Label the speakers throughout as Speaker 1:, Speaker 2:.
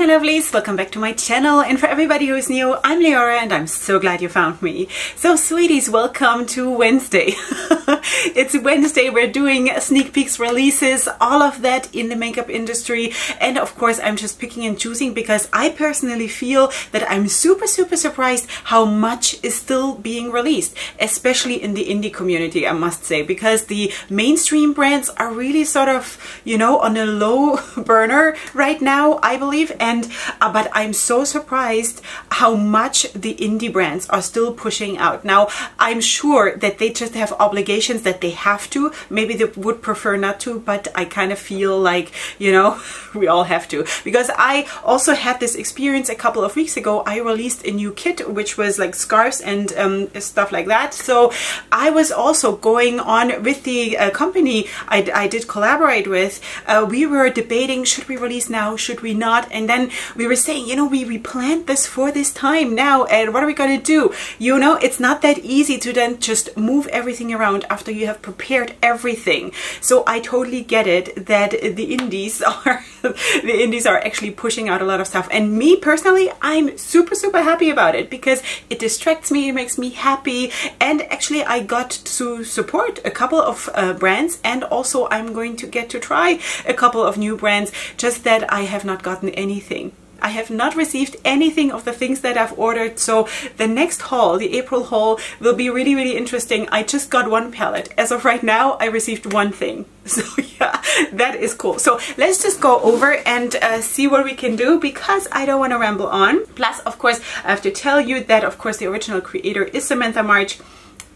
Speaker 1: my lovelies, welcome back to my channel. And for everybody who is new, I'm Leorah and I'm so glad you found me. So sweeties, welcome to Wednesday. it's Wednesday, we're doing sneak peeks releases, all of that in the makeup industry. And of course I'm just picking and choosing because I personally feel that I'm super super surprised how much is still being released, especially in the indie community I must say because the mainstream brands are really sort of, you know, on a low burner right now I believe. and uh, but I'm so surprised how much the indie brands are still pushing out. Now I'm sure that they just have obligations that they have to. Maybe they would prefer not to but I kind of feel like you know we all have to. Because I also had this experience a couple of weeks ago. I released a new kit which was like scarves and um, stuff like that. So I was also going on with the uh, company I, I, did collaborate with. Uh, we were debating should we release now should we not? And then we were saying, you know, we, planned this for this time now and what are we going to do? You know, it's not that easy to then just move everything around after you have prepared everything. So I totally get it that the indies are, the indies are actually pushing out a lot of stuff. And me personally, I'm super, super happy about it because it distracts me, it makes me happy. And actually I got to support a couple of uh, brands and also I'm going to get to try a couple of new brands just that I have not gotten anything. I have not received anything of the things that I've ordered so the next haul, the April haul, will be really really interesting. I just got one palette. As of right now I received one thing. So yeah, that is cool. So let's just go over and uh, see what we can do because I don't want to ramble on. Plus of course I have to tell you that of course the original creator is Samantha March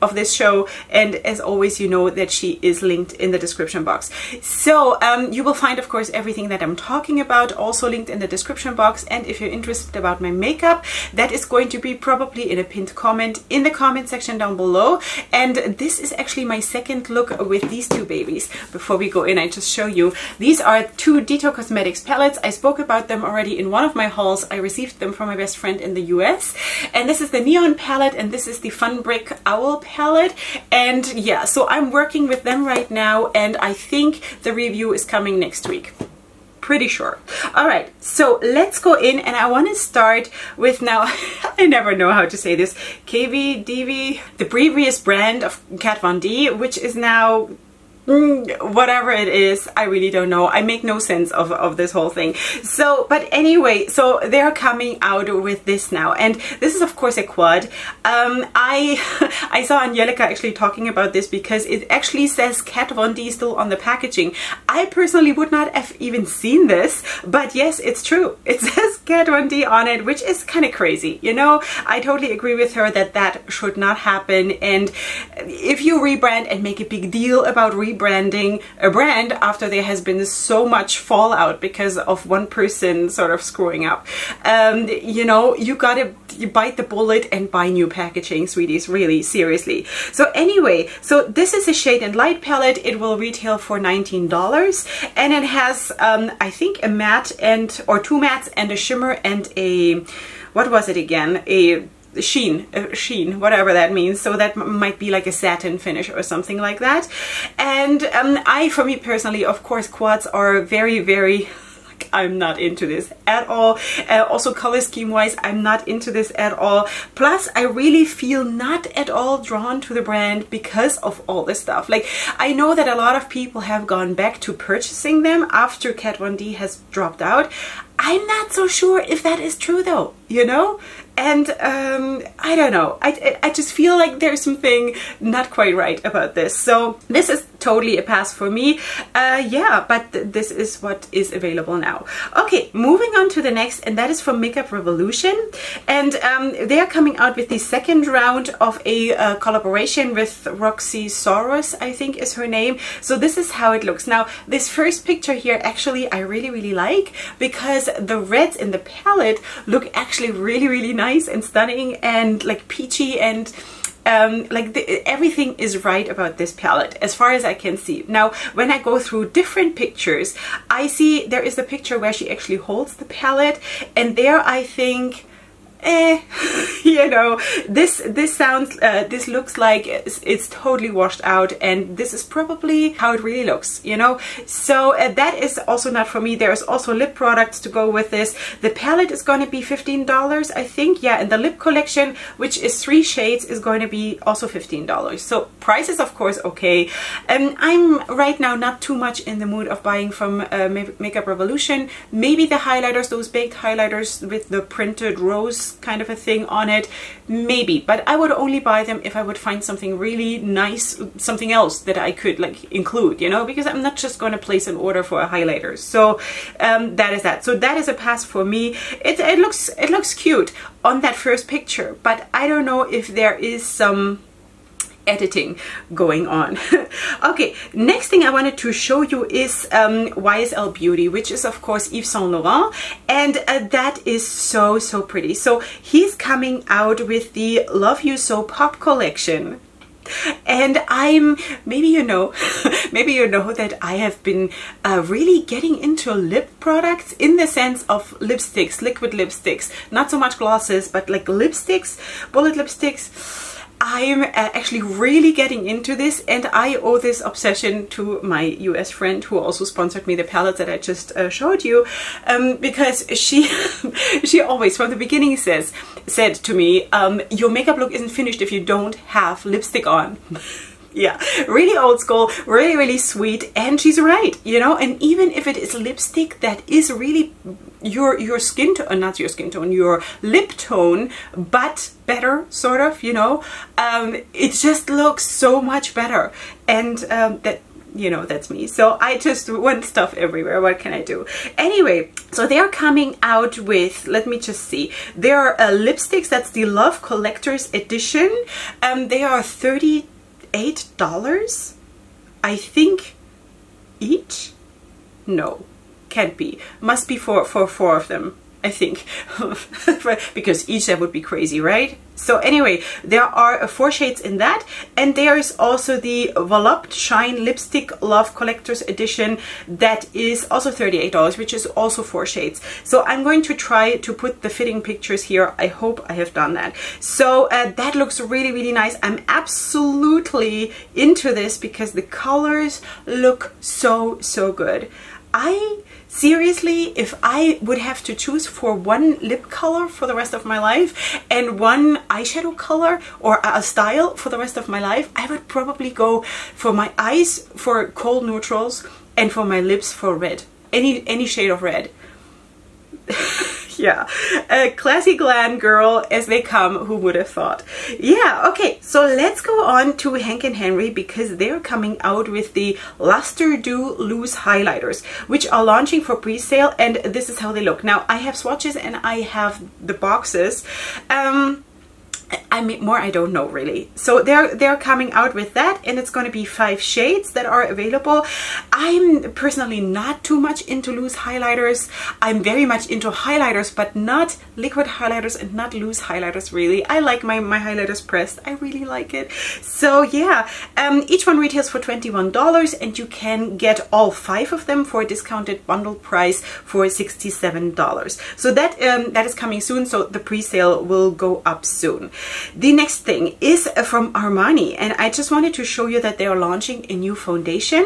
Speaker 1: of this show and as always you know that she is linked in the description box. So um, you will find of course everything that I'm talking about also linked in the description box and if you're interested about my makeup that is going to be probably in a pinned comment in the comment section down below. And this is actually my second look with these two babies. Before we go in I just show you. These are two Dito Cosmetics palettes. I spoke about them already in one of my hauls. I received them from my best friend in the US and this is the Neon palette and this is the Fun Brick Owl palette and yeah so I'm working with them right now and I think the review is coming next week pretty sure. All right, so let's go in and I want to start with now, I never know how to say this, KVDV, the previous brand of Kat Von D, which is now whatever it is i really don't know. I make no sense of, of this whole thing. So but anyway so they're coming out with this now. And this is of course a quad. Um i i saw angelica actually talking about this because it actually says kat von d still on the packaging. I personally would not have even seen this but yes it's true. It says kat von d on it which is kind of crazy you know? I totally agree with her that that should not happen. And if you rebrand and make a big deal about rebranding rebranding a brand after there has been so much fallout because of one person sort of screwing up. Um, you know, you gotta you bite the bullet and buy new packaging, sweeties, really, seriously. So anyway, so this is a Shade and Light palette. It will retail for $19 and it has, um, I think, a matte and, or two mattes and a shimmer and a, what was it again? A sheen, uh, sheen, whatever that means. So that might be like a satin finish or something like that. And um, I, for me personally, of course, quads are very, very I'm not into this at all. Uh, also color scheme wise, I'm not into this at all. Plus, I really feel not at all drawn to the brand because of all this stuff. Like, I know that a lot of people have gone back to purchasing them after Kat Von D has dropped out. I'm not so sure if that is true though, you know? And um, I don't know. I, I just feel like there's something not quite right about this. So this is totally a pass for me. Uh, yeah but th this is what is available now. Okay moving on to the next and that is from Makeup Revolution. And um, they are coming out with the second round of a uh, collaboration with Roxy Soros I think is her name. So this is how it looks. Now this first picture here actually I really really like because the reds in the palette look actually really really nice nice and stunning and like peachy and um, like the, everything is right about this palette as far as I can see. Now when I go through different pictures I see there is a picture where she actually holds the palette and there I think eh, you know, this this sounds, uh, this looks like it's, it's, totally washed out and this is probably how it really looks, you know. So uh, that is also not for me. There's also lip products to go with this. The palette is going to be $15, I think. Yeah, and the lip collection, which is three shades, is going to be also $15. So price is of course okay. Um, I'm right now not too much in the mood of buying from uh, Makeup Revolution. Maybe the highlighters, those baked highlighters with the printed rose kind of a thing on it, maybe. But I would only buy them if I would find something really nice, something else that I could like include, you know, because I'm not just going to place an order for a highlighter. So um, that is that. So that is a pass for me. It, it looks it looks cute on that first picture, but I don't know if there is some editing going on. okay, next thing I wanted to show you is um, YSL Beauty, which is of course Yves Saint Laurent, and uh, that is so, so pretty. So he's coming out with the Love You So Pop collection. And I'm, maybe you know, maybe you know that I have been uh, really getting into lip products in the sense of lipsticks, liquid lipsticks, not so much glosses, but like lipsticks, bullet lipsticks I'm uh, actually really getting into this and I owe this obsession to my US friend who also sponsored me the palette that I just uh, showed you um, because she she always from the beginning says said to me um, your makeup look isn't finished if you don't have lipstick on yeah really old school really really sweet and she's right you know and even if it is lipstick that is really your your skin tone uh, not your skin tone your lip tone but better sort of you know um, it just looks so much better. And um, that you know that's me. So I just want stuff everywhere. What can I do? Anyway so they are coming out with let me just see. There are uh, lipsticks. That's the love collectors edition. Um, they are 30 eight dollars? I think each? No can't be. Must be for for four of them I think because each that would be crazy right so anyway, there are four shades in that. And there is also the Volupt Shine Lipstick Love Collector's Edition that is also $38, which is also four shades. So I'm going to try to put the fitting pictures here. I hope I have done that. So uh, that looks really, really nice. I'm absolutely into this because the colors look so, so good. I seriously, if I would have to choose for one lip color for the rest of my life and one eyeshadow color or a style for the rest of my life, I would probably go for my eyes for cold neutrals and for my lips for red. Any, any shade of red. yeah, a classy glam girl as they come, who would have thought. Yeah, okay, so let's go on to Hank and Henry because they're coming out with the Luster Do Loose Highlighters, which are launching for pre-sale and this is how they look. Now, I have swatches and I have the boxes. Um, I mean, more I don't know really. So they're they're coming out with that and it's going to be five shades that are available. I'm personally not too much into loose highlighters. I'm very much into highlighters but not liquid highlighters and not loose highlighters really. I like my, my highlighters pressed. I really like it. So yeah, um, each one retails for $21 and you can get all five of them for a discounted bundle price for $67. So that um, that is coming soon so the pre-sale will go up soon. The next thing is from Armani and I just wanted to show you that they are launching a new foundation.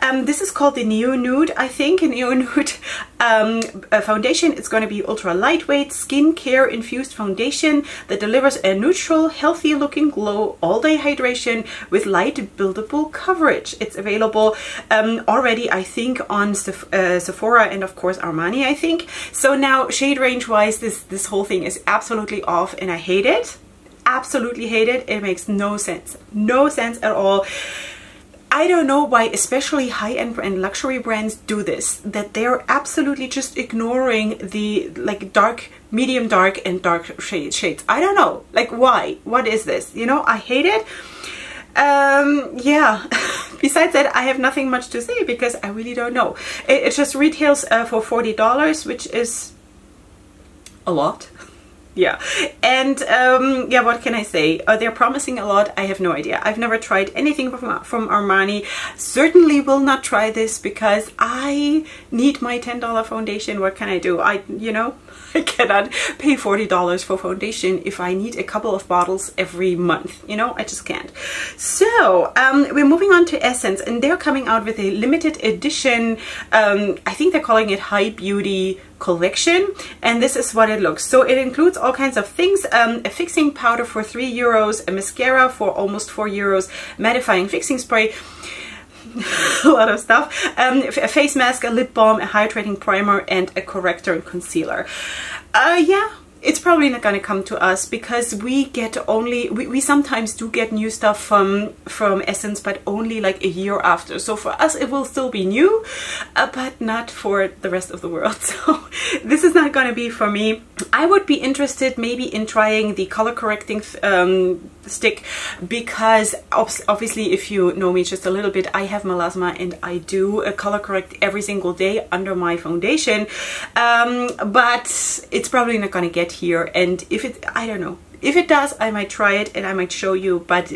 Speaker 1: Um, this is called the Neo Nude, I think, a Neo Nude um, foundation. It's going to be ultra lightweight, skincare infused foundation that delivers a neutral, healthy looking glow, all day hydration with light buildable coverage. It's available um, already, I think, on uh, Sephora and of course Armani, I think. So now shade range wise, this, this whole thing is absolutely off and I hate it absolutely hate it. It makes no sense. No sense at all. I don't know why especially high-end and luxury brands do this, that they're absolutely just ignoring the like dark, medium dark and dark shade, shades. I don't know, like why? What is this? You know, I hate it. Um, yeah, besides that, I have nothing much to say because I really don't know. It, it just retails uh, for $40, which is a lot yeah. And um, yeah what can I say? Uh, they're promising a lot. I have no idea. I've never tried anything from, from Armani. Certainly will not try this because I need my $10 foundation. What can I do? I you know I cannot pay $40 for foundation if I need a couple of bottles every month. You know, I just can't. So um, we're moving on to Essence and they're coming out with a limited edition, um, I think they're calling it High Beauty collection and this is what it looks so it includes all kinds of things um, a fixing powder for three euros a mascara for almost four euros mattifying fixing spray a lot of stuff. Um, a face mask, a lip balm, a hydrating primer, and a corrector and concealer. Uh, yeah, it's probably not going to come to us because we get only we, we sometimes do get new stuff from from essence but only like a year after. So for us it will still be new uh, but not for the rest of the world. So this is not going to be for me. I would be interested maybe in trying the color correcting um, stick because obviously if you know me just a little bit I have melasma and I do a color correct every single day under my foundation. Um, but it's probably not gonna get here and if it I don't know if it does I might try it and I might show you but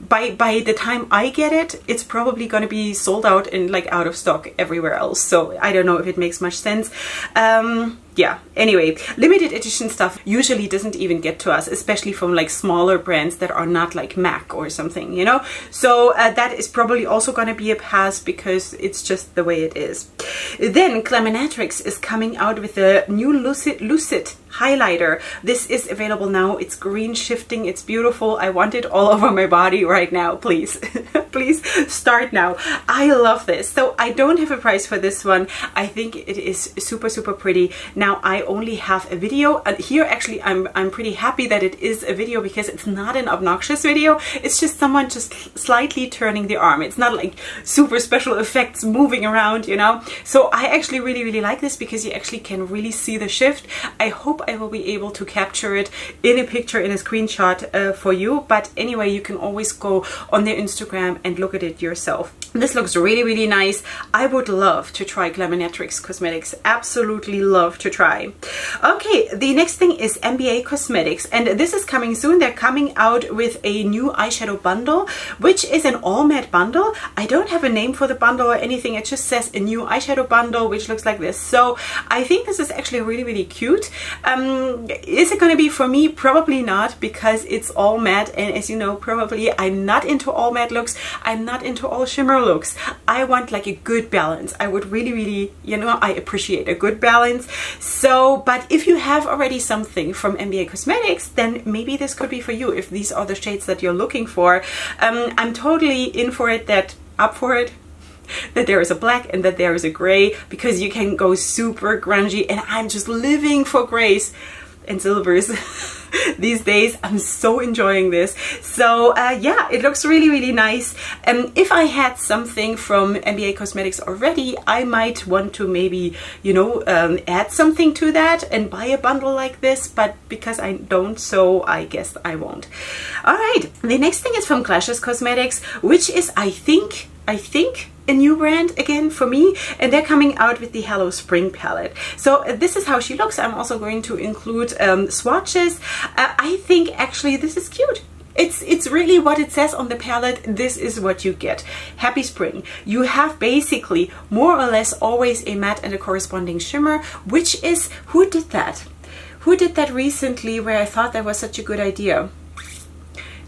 Speaker 1: by by the time I get it, it's probably going to be sold out and like out of stock everywhere else. So I don't know if it makes much sense. Um, yeah, anyway, limited edition stuff usually doesn't even get to us, especially from like smaller brands that are not like MAC or something, you know? So uh, that is probably also going to be a pass because it's just the way it is. Then Glaminatrix is coming out with a new Lucid, Lucid highlighter. This is available now. It's green shifting. It's beautiful. I want it all over my body right now, please. please start now. I love this. So I don't have a price for this one. I think it is super, super pretty. Now now I only have a video and here actually I'm, I'm pretty happy that it is a video because it's not an obnoxious video. It's just someone just slightly turning the arm. It's not like super special effects moving around you know? So I actually really really like this because you actually can really see the shift. I hope I will be able to capture it in a picture in a screenshot uh, for you. But anyway you can always go on their Instagram and look at it yourself. This looks really really nice. I would love to try Glaminatrix Cosmetics. Absolutely love to try. Okay, the next thing is MBA Cosmetics and this is coming soon. They're coming out with a new eyeshadow bundle, which is an all matte bundle. I don't have a name for the bundle or anything. It just says a new eyeshadow bundle, which looks like this. So I think this is actually really, really cute. Um, is it going to be for me? Probably not because it's all matte. And as you know, probably I'm not into all matte looks. I'm not into all shimmer looks. I want like a good balance. I would really, really, you know, I appreciate a good balance. So, but if you have already something from MBA Cosmetics, then maybe this could be for you if these are the shades that you're looking for. Um, I'm totally in for it, that up for it, that there is a black and that there is a gray because you can go super grungy and I'm just living for grays and silvers. these days. I'm so enjoying this. So uh, yeah, it looks really, really nice. And um, if I had something from MBA Cosmetics already, I might want to maybe, you know, um, add something to that and buy a bundle like this. But because I don't, so I guess I won't. All right, the next thing is from K'Lashes Cosmetics, which is, I think, I think a new brand again for me and they're coming out with the Hello Spring palette. So uh, this is how she looks. I'm also going to include um, swatches. Uh, I think actually this is cute. It's, it's really what it says on the palette. This is what you get. Happy spring. You have basically more or less always a matte and a corresponding shimmer, which is, who did that? Who did that recently where I thought that was such a good idea?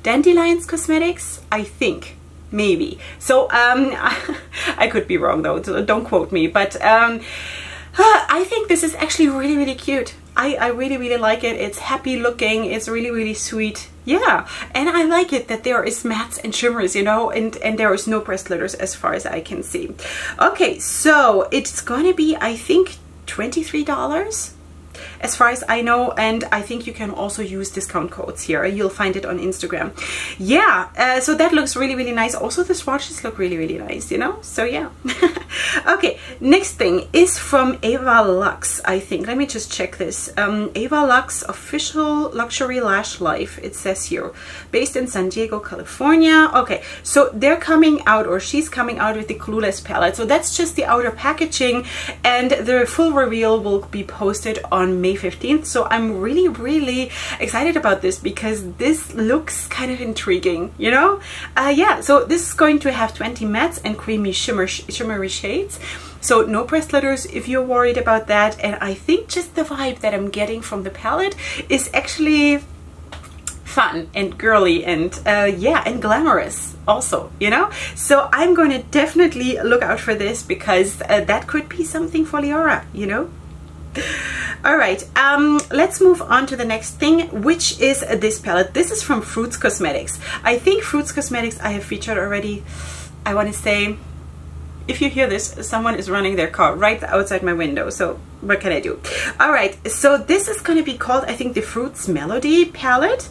Speaker 1: Dandelions Cosmetics, I think maybe. So um, I could be wrong though, don't quote me, but um, I think this is actually really, really cute. I, I really, really like it. It's happy looking. It's really, really sweet. Yeah, and I like it that there is mattes and shimmers, you know, and, and there is no pressed glitters as far as I can see. Okay, so it's gonna be, I think, $23 as far as I know and I think you can also use discount codes here. You'll find it on Instagram. Yeah uh, so that looks really really nice. Also the swatches look really really nice you know? So yeah. Okay next thing is from Ava Lux I think. Let me just check this. Um, Ava Lux official luxury lash life it says here. Based in San Diego California. Okay so they're coming out or she's coming out with the Clueless palette. So that's just the outer packaging and the full reveal will be posted on May May 15th. So I'm really, really excited about this because this looks kind of intriguing, you know? Uh, yeah, so this is going to have 20 mattes and creamy shimmer, shimmery shades. So no pressed glitters if you're worried about that. And I think just the vibe that I'm getting from the palette is actually fun and girly and uh, yeah and glamorous also you know so I'm going to definitely look out for this because uh, that could be something for Leorah you know all right um let's move on to the next thing which is this palette this is from fruits cosmetics i think fruits cosmetics i have featured already i want to say if you hear this someone is running their car right outside my window so what can I do? All right, so this is going to be called, I think, the Fruits Melody palette,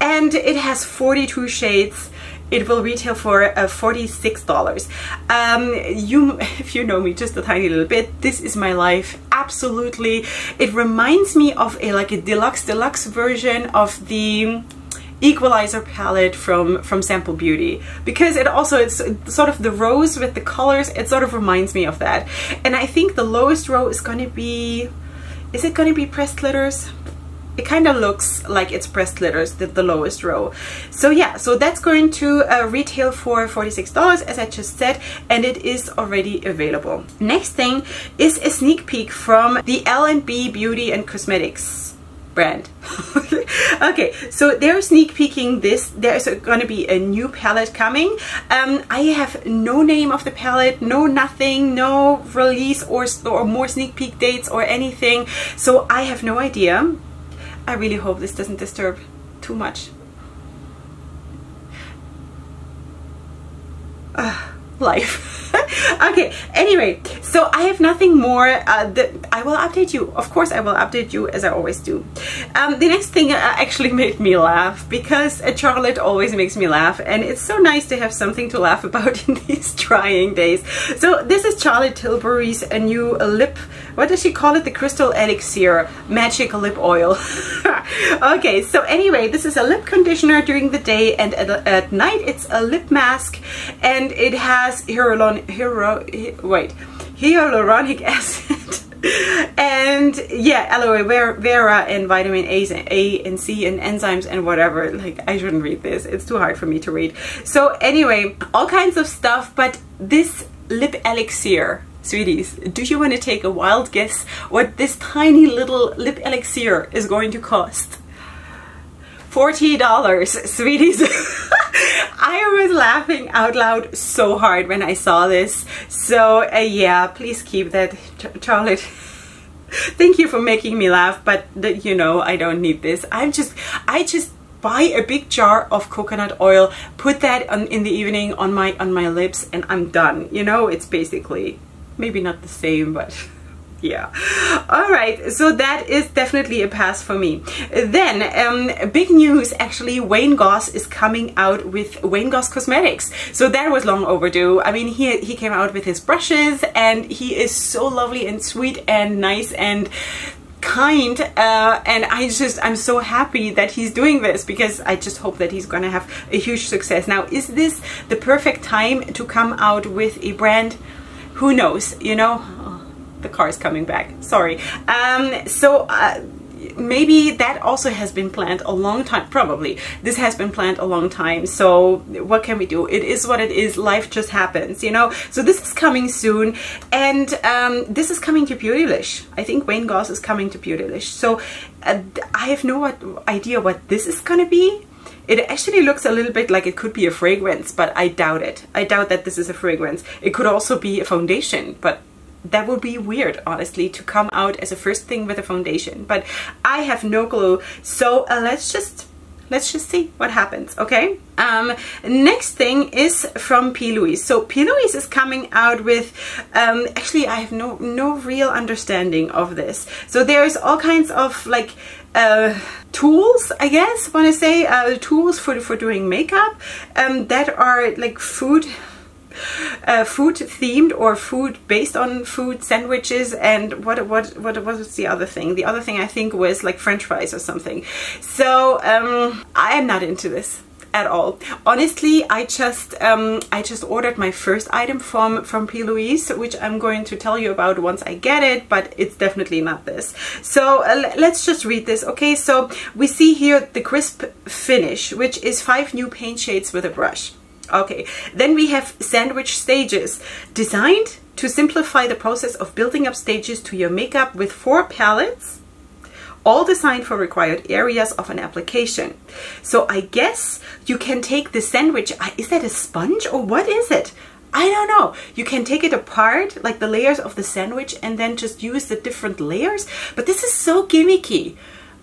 Speaker 1: and it has 42 shades it will retail for uh, $46. Um, you, if you know me just a tiny little bit, this is my life. Absolutely. It reminds me of a like a deluxe deluxe version of the equalizer palette from from sample beauty because it also it's sort of the rose with the colors it sort of reminds me of that and i think the lowest row is going to be is it going to be pressed glitters it kind of looks like it's pressed glitters, the, the lowest row. So yeah, so that's going to uh, retail for $46 as I just said, and it is already available. Next thing is a sneak peek from the L&B Beauty and Cosmetics brand. okay, so they're sneak peeking this. There's to be a new palette coming. Um, I have no name of the palette, no nothing, no release or, or more sneak peek dates or anything. So I have no idea. I really hope this doesn't disturb too much. Uh, life. okay, anyway, so I have nothing more. Uh, I will update you. Of course, I will update you as I always do. Um, the next thing uh, actually made me laugh because uh, Charlotte always makes me laugh and it's so nice to have something to laugh about in these trying days. So this is Charlotte Tilbury's a new lip, what does she call it? The Crystal Elixir Magic Lip Oil. okay, so anyway, this is a lip conditioner during the day and at, at night it's a lip mask and it has hyaluron, hero, wait, hyaluronic acid. and yeah, aloe vera and vitamin A, A and C and enzymes and whatever. Like I shouldn't read this. It's too hard for me to read. So anyway, all kinds of stuff, but this lip elixir Sweeties, do you want to take a wild guess what this tiny little lip elixir is going to cost? $40, sweeties. I was laughing out loud so hard when I saw this. So uh, yeah, please keep that, Ch Charlotte. Thank you for making me laugh, but the, you know, I don't need this. I'm just, I just buy a big jar of coconut oil, put that on, in the evening on my, on my lips and I'm done. You know, it's basically, maybe not the same, but yeah. All right. So that is definitely a pass for me. Then um, big news. Actually Wayne Goss is coming out with Wayne Goss Cosmetics. So that was long overdue. I mean he, he came out with his brushes and he is so lovely and sweet and nice and kind uh, and I just I'm so happy that he's doing this because I just hope that he's gonna have a huge success. Now is this the perfect time to come out with a brand? Who knows you know the car is coming back. Sorry. Um, so uh, maybe that also has been planned a long time probably. This has been planned a long time. So what can we do? It is what it is. Life just happens you know? So this is coming soon. And um, this is coming to Beautylish I think Wayne Goss is coming to Beautylish so uh, I have no idea what this is gonna be. It actually looks a little bit like it could be a fragrance, but I doubt it. I doubt that this is a fragrance. It could also be a foundation, but that would be weird honestly to come out as a first thing with a foundation. But I have no clue. So uh, let's just let's just see what happens okay? Um, next thing is from P. Louise. So P. Louise is coming out with um, actually I have no no real understanding of this. So there's all kinds of like uh, tools I guess want to say uh, tools for for doing makeup um, that are like food uh, food themed or food based on food sandwiches and what what what was the other thing the other thing I think was like french fries or something so um, I am not into this at all. Honestly, I just um, I just ordered my first item from from P. Louise, which I'm going to tell you about once I get it, but it's definitely not this. So uh, let's just read this. Okay, so we see here the crisp finish, which is five new paint shades with a brush. Okay, then we have sandwich stages designed to simplify the process of building up stages to your makeup with four palettes all designed for required areas of an application. So I guess you can take the sandwich, is that a sponge or what is it? I don't know. You can take it apart, like the layers of the sandwich, and then just use the different layers. But this is so gimmicky,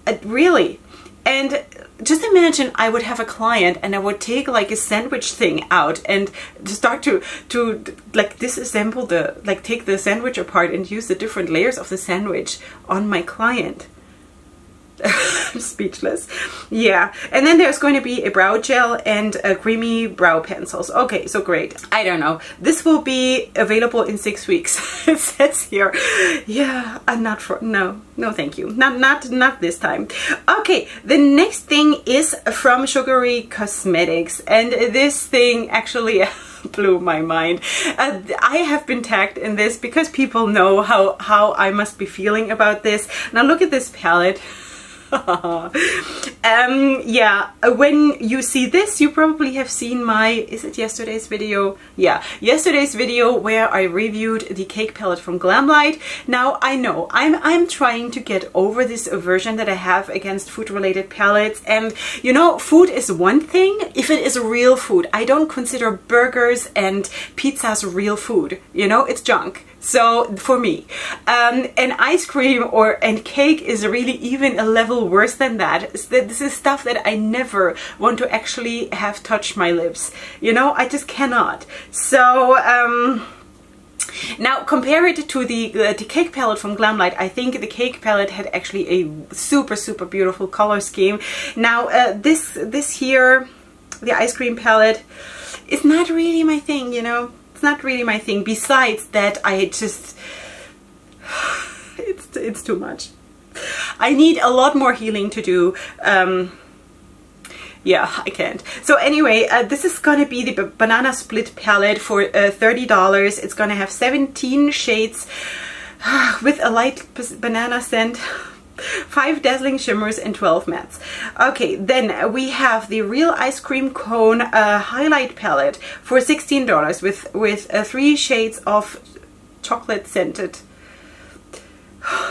Speaker 1: uh, really. And just imagine I would have a client and I would take like a sandwich thing out and start to to like disassemble the like take the sandwich apart and use the different layers of the sandwich on my client. Speechless. Yeah, and then there's going to be a brow gel and a creamy brow pencils. Okay, so great. I don't know. This will be available in six weeks. it says here. Yeah, I'm not for no, no, thank you. Not not not this time. Okay, the next thing is from Sugary Cosmetics, and this thing actually. blew my mind. Uh, I have been tagged in this because people know how, how I must be feeling about this. Now look at this palette. um, yeah, when you see this, you probably have seen my, is it yesterday's video? Yeah, yesterday's video where I reviewed the cake palette from Glamlite. Now, I know I'm, I'm trying to get over this aversion that I have against food-related palettes. And, you know, food is one thing if it is real food. I don't consider burgers and pizzas real food. You know, it's junk. So for me, um, and ice cream or and cake is really even a level worse than that. This is stuff that I never want to actually have touch my lips. You know, I just cannot. So. Um, now compare it to the, uh, the cake palette from Glamlite. I think the cake palette had actually a super super beautiful color scheme. Now uh, this this here, the ice cream palette, is not really my thing, you know it's not really my thing. Besides that, I just, it's, it's too much. I need a lot more healing to do. Um, yeah, I can't. So anyway, uh, this is gonna be the Banana Split palette for uh, $30. It's gonna have 17 shades with a light banana scent five dazzling shimmers and 12 mattes. Okay, then we have the Real Ice Cream Cone uh, Highlight Palette for $16 with, with uh, three shades of chocolate scented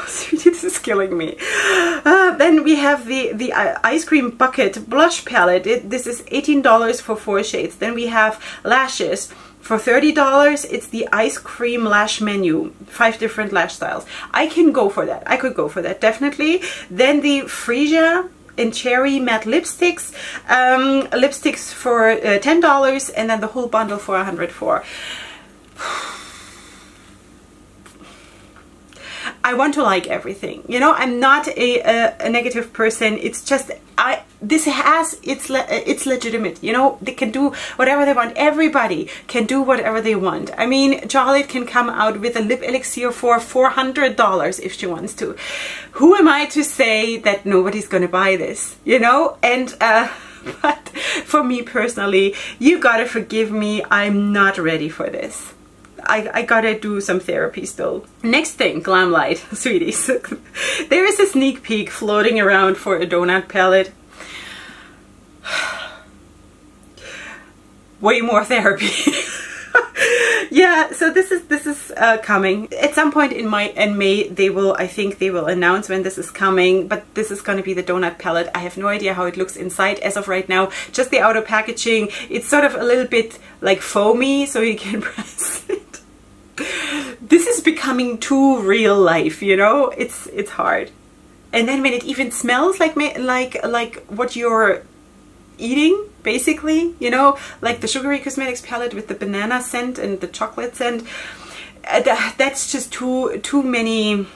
Speaker 1: Sweetie, this is killing me. Uh, then we have the, the uh, Ice Cream Bucket Blush Palette. It, this is $18 for four shades. Then we have Lashes for $30, it's the ice cream lash menu, five different lash styles. I can go for that. I could go for that, definitely. Then the Freesia in cherry matte lipsticks. Um, lipsticks for uh, $10 and then the whole bundle for 104 I want to like everything. You know, I'm not a, a, a negative person. It's just I this has it's le it's legitimate. You know, they can do whatever they want. Everybody can do whatever they want. I mean, Charlotte can come out with a lip elixir for four hundred dollars if she wants to. Who am I to say that nobody's gonna buy this? You know, and. uh but for me personally, you gotta forgive me, I'm not ready for this. I, I gotta do some therapy still. Next thing, Glamlite, sweeties. there is a sneak peek floating around for a donut palette. Way more therapy. yeah so this is this is uh, coming at some point in my in May they will I think they will announce when this is coming but this is going to be the donut palette I have no idea how it looks inside as of right now just the outer packaging it's sort of a little bit like foamy so you can press this is becoming too real life you know? It's it's hard. And then when it even smells like like like what you're eating basically you know? Like the sugary cosmetics palette with the banana scent and the chocolate scent. Uh, that's just too too many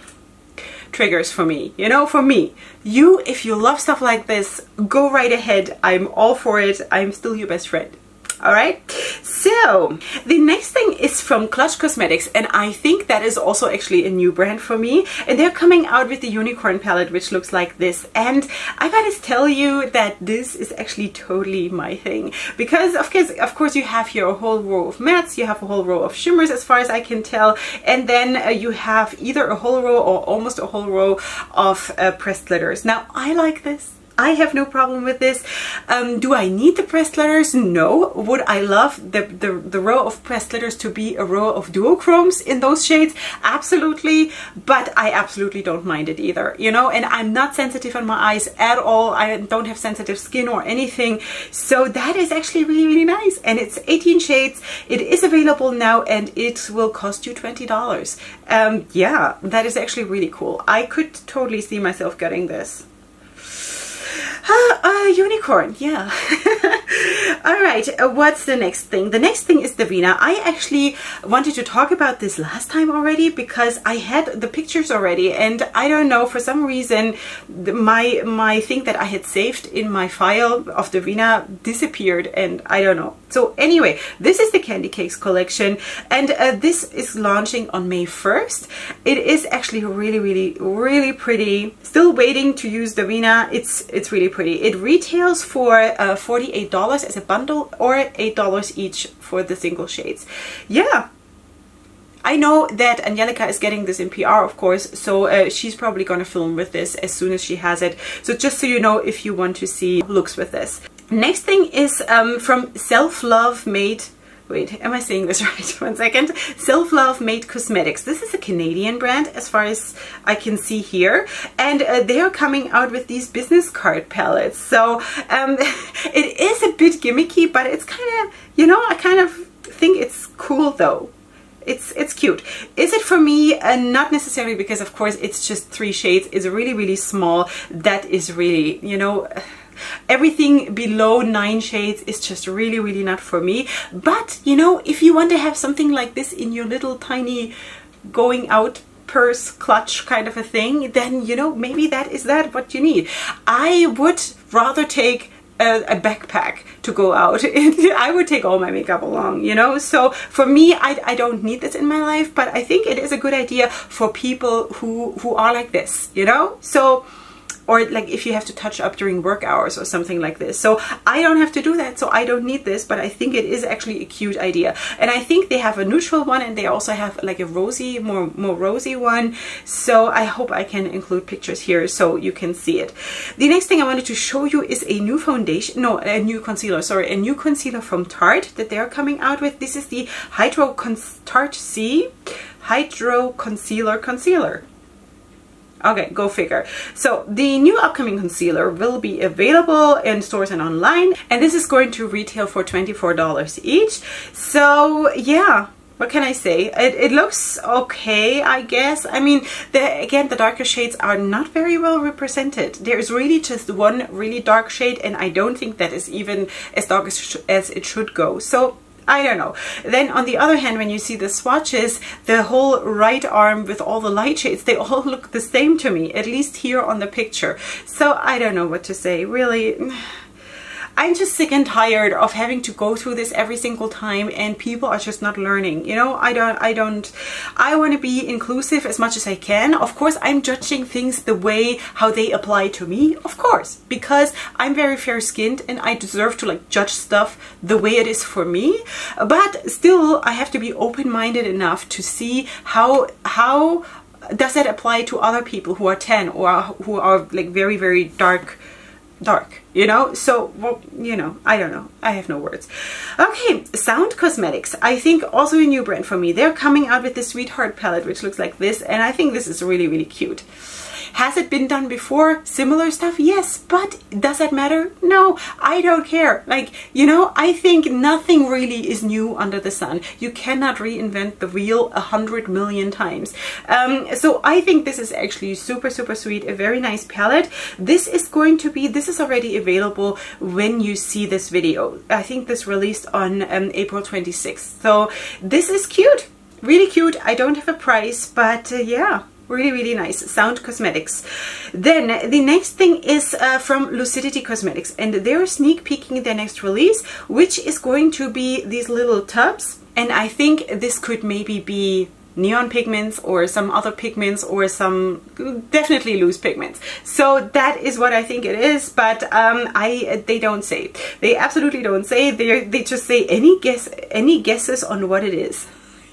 Speaker 1: triggers for me you know? For me. You if you love stuff like this go right ahead. I'm all for it. I'm still your best friend all right? So the next thing is from Klutch Cosmetics and I think that is also actually a new brand for me. And they're coming out with the unicorn palette which looks like this. And I gotta tell you that this is actually totally my thing. Because of course of course you have here a whole row of mattes you have a whole row of shimmers as far as I can tell. And then uh, you have either a whole row or almost a whole row of uh, pressed glitters. Now I like this I have no problem with this. Um, do I need the pressed glitters? No. Would I love the, the, the row of pressed glitters to be a row of duochromes in those shades? Absolutely. But I absolutely don't mind it either, you know, and I'm not sensitive on my eyes at all. I don't have sensitive skin or anything. So that is actually really, really nice. And it's 18 shades. It is available now and it will cost you $20. Um, yeah, that is actually really cool. I could totally see myself getting this. Uh, unicorn, yeah. All right, uh, what's the next thing? The next thing is the Devinah. I actually wanted to talk about this last time already because I had the pictures already and I don't know, for some reason, my, my thing that I had saved in my file of Devinah disappeared and I don't know. So anyway, this is the Candy Cakes collection and uh, this is launching on May 1st. It is actually really, really, really pretty. Still waiting to use Devinah. It's, it's really pretty. It retails for uh, $48 as a bundle or $8 each for the single shades. Yeah, I know that Angelica is getting this in PR, of course, so uh, she's probably going to film with this as soon as she has it. So just so you know if you want to see looks with this. Next thing is um, from Self Love Made wait, am I saying this right? One second. Self Love Made Cosmetics. This is a Canadian brand as far as I can see here. And uh, they are coming out with these business card palettes. So um, it is a bit gimmicky, but it's kind of, you know, I kind of think it's cool though it's it's cute is it for me uh, not necessarily because of course it's just three shades it's really really small that is really you know Everything below nine shades is just really, really not for me. But, you know, if you want to have something like this in your little tiny going out purse clutch kind of a thing, then, you know, maybe that is that what you need. I would rather take a, backpack to go out. I would take all my makeup along, you know? So for me, I, I don't need this in my life, but I think it is a good idea for people who, who are like this, you know? So or like if you have to touch up during work hours or something like this. So I don't have to do that, so I don't need this, but I think it is actually a cute idea. And I think they have a neutral one and they also have like a rosy, more, more rosy one. So I hope I can include pictures here so you can see it. The next thing I wanted to show you is a new foundation, no, a new concealer, sorry, a new concealer from Tarte that they're coming out with. This is the Hydro Con Tarte C Hydro Concealer Concealer. Okay, go figure. So the new upcoming concealer will be available in stores and online, and this is going to retail for $24 each. So yeah, what can I say? It, it looks okay, I guess. I mean, the, again, the darker shades are not very well represented. There's really just one really dark shade, and I don't think that is even as dark as, as it should go. So I don't know. Then on the other hand, when you see the swatches, the whole right arm with all the light shades, they all look the same to me, at least here on the picture. So I don't know what to say, really. I'm just sick and tired of having to go through this every single time and people are just not learning. You know, I don't, I don't, I want to be inclusive as much as I can. Of course, I'm judging things the way how they apply to me, of course, because I'm very fair skinned and I deserve to like judge stuff the way it is for me. But still, I have to be open-minded enough to see how, how does that apply to other people who are 10 or who are like very, very dark dark you know? So well you know i don't know. I have no words. Okay sound cosmetics. I think also a new brand for me. They're coming out with the sweetheart palette which looks like this and i think this is really really cute has it been done before? Similar stuff? Yes, but does that matter? No, I don't care. Like, you know, I think nothing really is new under the sun. You cannot reinvent the wheel a hundred million times. Um, so I think this is actually super, super sweet. A very nice palette. This is going to be, this is already available when you see this video. I think this released on um, April 26th. So this is cute really cute i don't have a price but uh, yeah really really nice sound cosmetics. Then the next thing is uh, from Lusidity cosmetics and they're sneak peeking their next release which is going to be these little tubs and i think this could maybe be neon pigments or some other pigments or some definitely loose pigments. So that is what I think it is but um, I they don't say. They absolutely don't say. They they just say any guess any guesses on what it is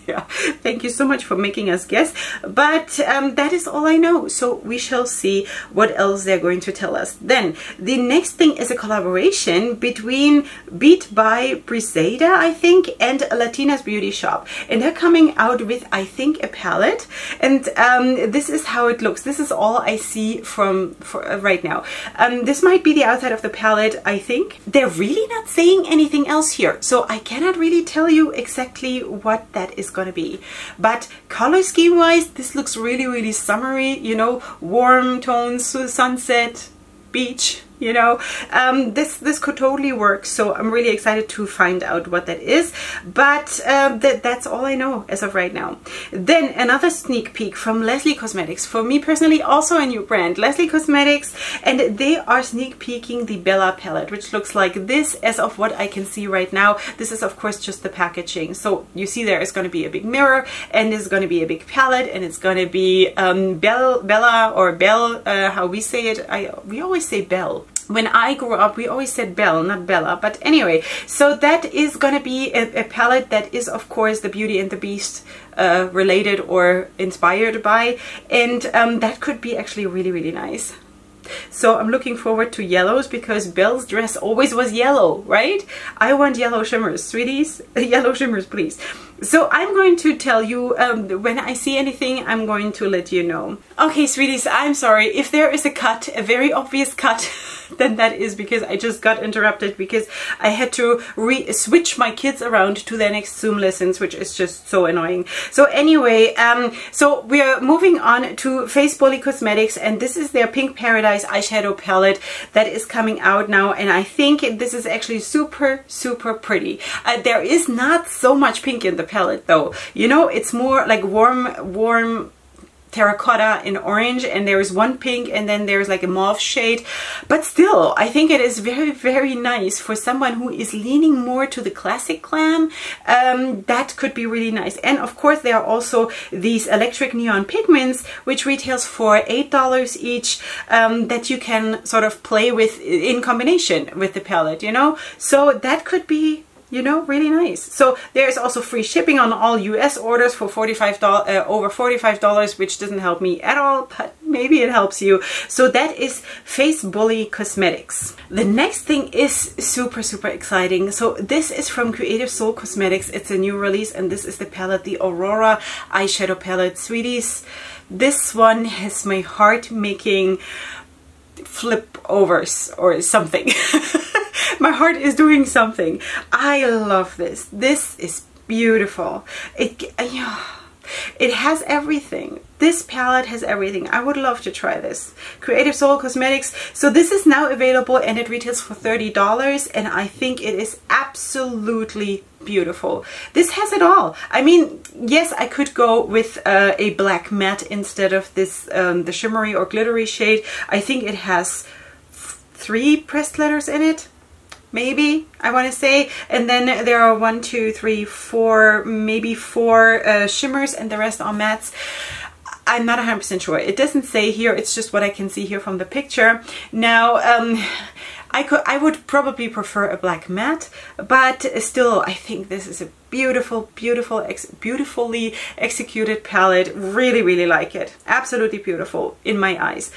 Speaker 1: yeah, thank you so much for making us guess. But um, that is all I know. So we shall see what else they're going to tell us. Then the next thing is a collaboration between Beat by Briseida, I think, and Latinaz Beauty Shop. And they're coming out with, I think, a palette. And um, this is how it looks. This is all I see from for, uh, right now. Um, this might be the outside of the palette, I think. They're really not saying anything else here. So I cannot really tell you exactly what that is going to be. But color scheme wise, this looks really, really summery, you know, warm tones, sunset, beach, you know? Um, this this could totally work so I'm really excited to find out what that is but um, that that's all I know as of right now. Then another sneak peek from Leslie Cosmetics. For me personally also a new brand Leslie Cosmetics and they are sneak peeking the Bella palette which looks like this as of what I can see right now. This is of course just the packaging. So you see there is going to be a big mirror and there's going to be a big palette and it's going to be um, Bell, Bella or Belle uh, how we say it. I we always say Belle when I grew up, we always said Belle, not Bella. But anyway, so that is going to be a, a, palette that is, of course, the Beauty and the Beast uh, related or inspired by. And um, that could be actually really, really nice. So I'm looking forward to yellows because Belle's dress always was yellow, right? I want yellow shimmers, sweeties. yellow shimmers, please. So I'm going to tell you um, when I see anything, I'm going to let you know. Okay, sweeties, I'm sorry. If there is a cut, a very obvious cut, then that is because I just got interrupted because I had to switch my kids around to their next Zoom lessons, which is just so annoying. So anyway, um, so we are moving on to Face Bully Cosmetics and this is their Pink Paradise eyeshadow palette that is coming out now and I think this is actually super, super pretty. Uh, there is not so much pink in the palette though. You know, it's more like warm, warm terracotta in orange and there is one pink and then there's like a mauve shade. But still I think it is very very nice for someone who is leaning more to the classic glam um, that could be really nice. And of course there are also these electric neon pigments which retails for eight dollars each um, that you can sort of play with in combination with the palette you know? So that could be you know really nice. So there's also free shipping on all US orders for 45 uh, over $45 which doesn't help me at all but maybe it helps you. So that is Face Bully Cosmetics. The next thing is super super exciting. So this is from Creative Soul Cosmetics. It's a new release and this is the palette the Aurora eyeshadow palette sweeties. This one has my heart making flip overs or something my heart is doing something. I love this. This is beautiful. It, uh, yeah, it has everything. This palette has everything. I would love to try this. Creative Soul Cosmetics. So this is now available and it retails for $30 and I think it is absolutely beautiful. This has it all. I mean, yes, I could go with uh, a black matte instead of this, um, the shimmery or glittery shade. I think it has three pressed glitters in it maybe I want to say and then there are one two three four maybe four uh, shimmers and the rest are mattes I'm not 100% sure it doesn't say here it's just what I can see here from the picture now um, I could I would probably prefer a black matte but still I think this is a beautiful beautiful ex beautifully executed palette. Really really like it. Absolutely beautiful in my eyes.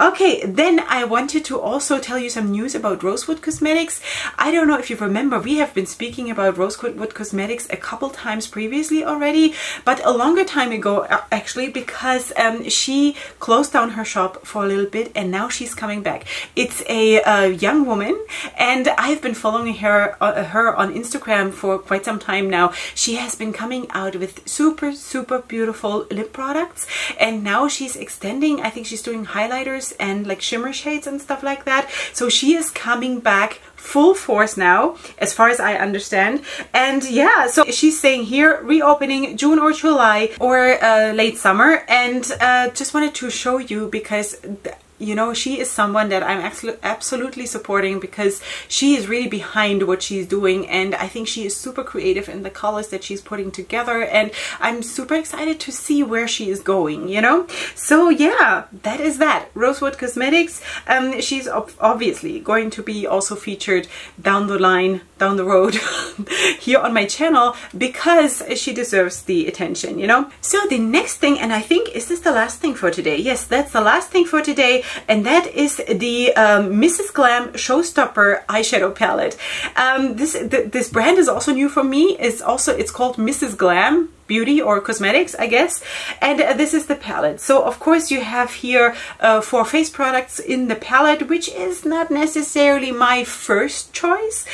Speaker 1: Okay then I wanted to also tell you some news about Rosewood Cosmetics. I don't know if you remember we have been speaking about Rosewood Cosmetics a couple times previously already but a longer time ago actually because um, she closed down her shop for a little bit and now she's coming back. It's a, a young woman and I've been following her uh, her on Instagram for quite some time now. She has been coming out with super, super beautiful lip products. And now she's extending, I think she's doing highlighters and like shimmer shades and stuff like that. So she is coming back full force now as far as I understand. And yeah so she's saying here reopening June or July or uh, late summer. And uh, just wanted to show you because you know, she is someone that I'm absolutely supporting because she is really behind what she's doing and I think she is super creative in the colors that she's putting together and I'm super excited to see where she is going, you know? So yeah, that is that. Rosewood Cosmetics, um, she's obviously going to be also featured down the line, down the road here on my channel because she deserves the attention, you know? So the next thing, and I think, is this the last thing for today? Yes, that's the last thing for today and that is the um, Mrs. Glam Showstopper eyeshadow palette. Um, this th this brand is also new for me. It's also it's called Mrs. Glam beauty or cosmetics I guess and uh, this is the palette so of course you have here uh, four face products in the palette which is not necessarily my first choice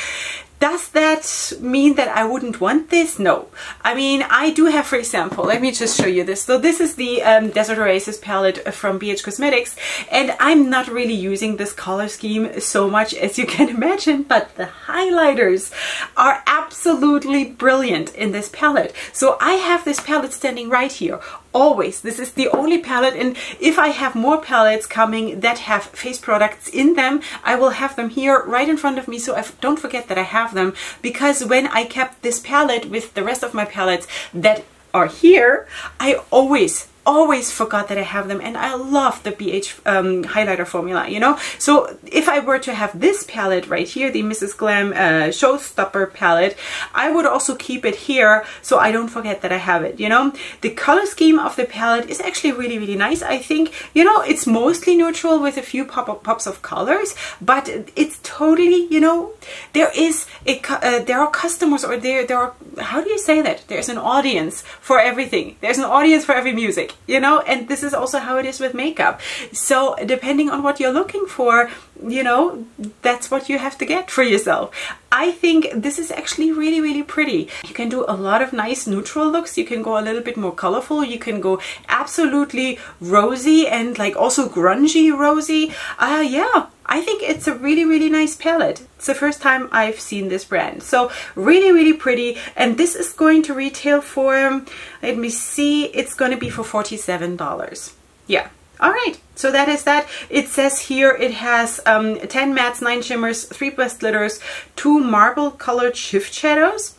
Speaker 1: does that mean that I wouldn't want this? No. I mean, I do have, for example, let me just show you this. So this is the um, Desert Oasis palette from BH Cosmetics, and I'm not really using this color scheme so much as you can imagine, but the highlighters are absolutely brilliant in this palette. So I have this palette standing right here always. This is the only palette and if I have more palettes coming that have face products in them, I will have them here right in front of me so I don't forget that I have them because when I kept this palette with the rest of my palettes that are here, I always always forgot that I have them and I love the BH um, highlighter formula, you know? So if I were to have this palette right here, the Mrs. Glam uh, Showstopper palette, I would also keep it here so I don't forget that I have it, you know? The color scheme of the palette is actually really, really nice. I think, you know, it's mostly neutral with a few pop pops of colors, but it's totally, you know, there is a, uh, there are customers or there, there are, how do you say that? There's an audience for everything. There's an audience for every music you know, and this is also how it is with makeup. So depending on what you're looking for, you know, that's what you have to get for yourself. I think this is actually really, really pretty. You can do a lot of nice neutral looks. You can go a little bit more colorful. You can go absolutely rosy and like also grungy rosy. Uh, yeah, I think it's a really, really nice palette. It's the first time I've seen this brand. So really, really pretty. And this is going to retail for, let me see, it's going to be for $47. Yeah. All right, so that is that. It says here it has um, 10 mattes, 9 shimmers, 3 blush glitters, 2 marble colored shift shadows,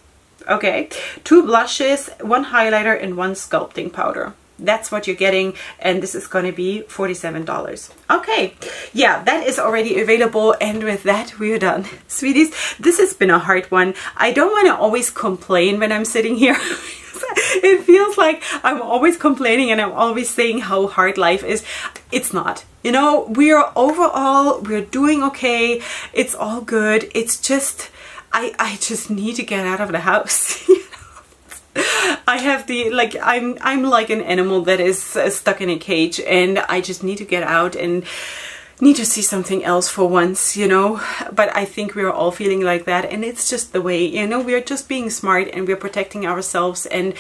Speaker 1: okay, 2 blushes, 1 highlighter, and 1 sculpting powder that's what you're getting and this is going to be $47 okay yeah that is already available and with that we're done. Sweeties this has been a hard one. I don't want to always complain when I'm sitting here. It feels like I'm always complaining and I'm always saying how hard life is. It's not. You know we're overall we're doing okay. It's all good. It's just I, I just need to get out of the house I have the like I'm I'm like an animal that is uh, stuck in a cage and I just need to get out and need to see something else for once, you know. But I think we're all feeling like that and it's just the way, you know, we're just being smart and we're protecting ourselves and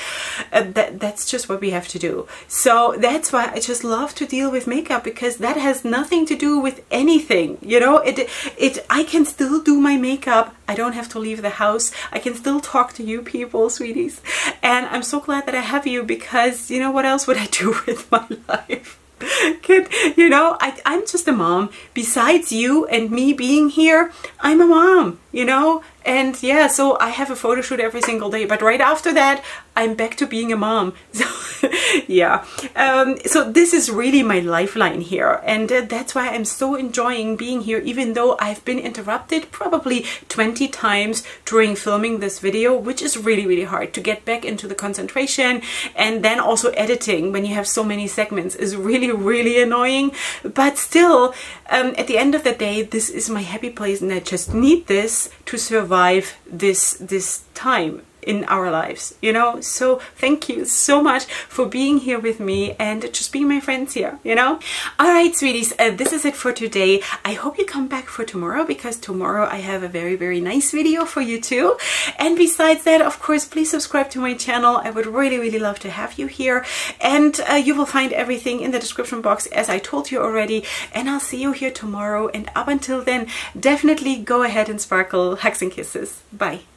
Speaker 1: uh, that that's just what we have to do. So that's why I just love to deal with makeup because that has nothing to do with anything, you know. It it I can still do my makeup. I don't have to leave the house. I can still talk to you people, sweeties. And I'm so glad that I have you because you know what else would I do with my life? Kid, you know, I, I'm just a mom. Besides you and me being here, I'm a mom, you know? And yeah, so I have a photo shoot every single day. But right after that, I'm back to being a mom. So yeah. Um, so this is really my lifeline here. And uh, that's why I'm so enjoying being here, even though I've been interrupted probably 20 times during filming this video, which is really, really hard to get back into the concentration. And then also editing when you have so many segments is really, really annoying. But still, um, at the end of the day, this is my happy place and I just need this to survive this, this time in our lives, you know? So thank you so much for being here with me and just being my friends here, you know? All right, sweeties, uh, this is it for today. I hope you come back for tomorrow because tomorrow I have a very, very nice video for you too. And besides that, of course, please subscribe to my channel. I would really, really love to have you here. And uh, you will find everything in the description box as I told you already. And I'll see you here tomorrow. And up until then, definitely go ahead and sparkle. Hugs and kisses. Bye.